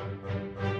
Música